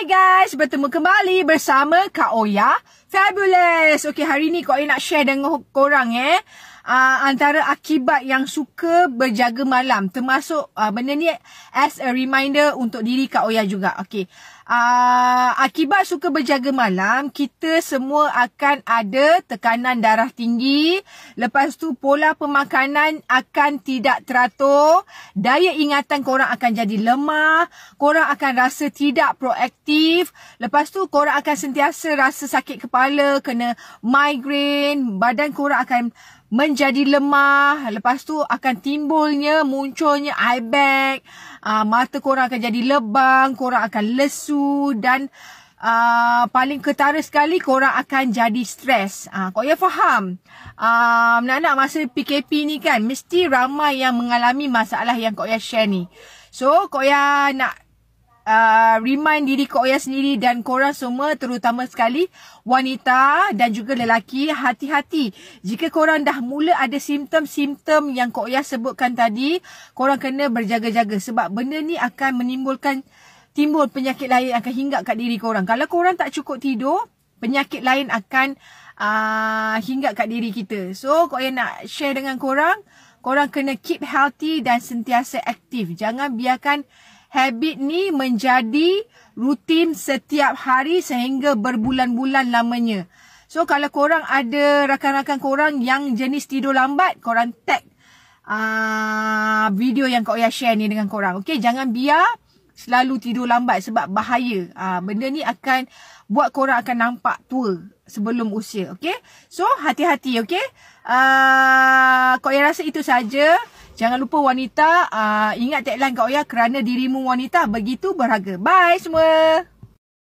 Hai guys, bertemu kembali bersama Kak Oya Fabulous. Okey, hari ni Kak Oya nak share dengan korang eh. Uh, antara akibat yang suka berjaga malam termasuk uh, benda ni as a reminder untuk diri Kak Oya juga. Okey uh, akibat suka berjaga malam, kita semua akan ada tekanan darah tinggi. Lepas tu pola pemakanan akan tidak teratur. Daya ingatan korang akan jadi lemah. Korang akan rasa tidak proaktif. Lepas tu korang akan sentiasa rasa sakit kepala, kena migraine. Badan korang akan menjadi lemah. Lepas tu akan timbulnya, munculnya eye bag. Uh, mata korang akan jadi lebang, korang akan lesu dan uh, paling ketara sekali korang akan jadi stres. Uh, kau ya faham? Uh, nak-nak masa PKP ni kan, mesti ramai yang mengalami masalah yang kau ya share ni. So, kau ya nak uh, remind diri Kak Oya sendiri dan korang semua terutama sekali wanita dan juga lelaki hati-hati. Jika korang dah mula ada simptom-simptom yang Kak Oya sebutkan tadi, korang kena berjaga-jaga sebab benda ni akan menimbulkan timbul penyakit lain akan hinggap kat diri korang. Kalau korang tak cukup tidur, penyakit lain akan uh, hinggap kat diri kita. So, Kak Oya nak share dengan korang, korang kena keep healthy dan sentiasa aktif. Jangan biarkan habit ni menjadi rutin setiap hari sehingga berbulan-bulan lamanya. So kalau korang ada rakan-rakan korang yang jenis tidur lambat, korang tag uh, video yang Kak Oya share ni dengan korang. Okay, jangan biar selalu tidur lambat sebab bahaya. Uh, benda ni akan buat korang akan nampak tua sebelum usia. Okay, so hati-hati okay. Uh, Kak Oya rasa itu saja. Jangan lupa wanita, uh, ingat tagline Kak Oya kerana dirimu wanita begitu berharga. Bye semua.